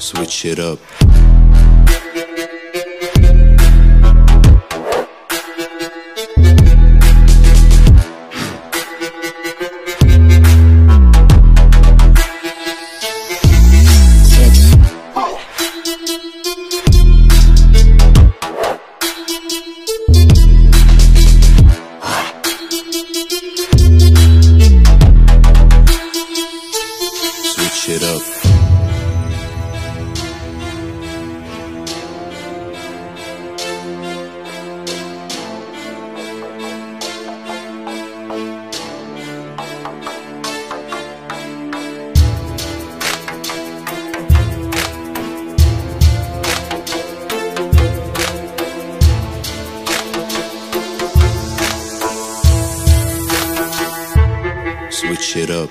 switch it up. Switch it up.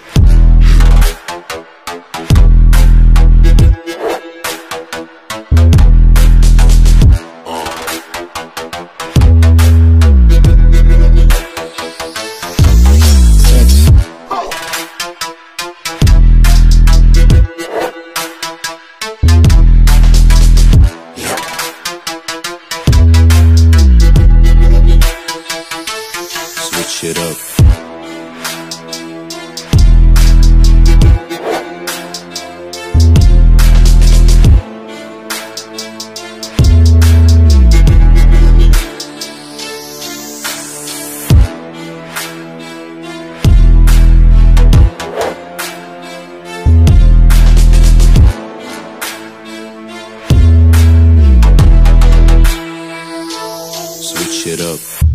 Switch it up. it up.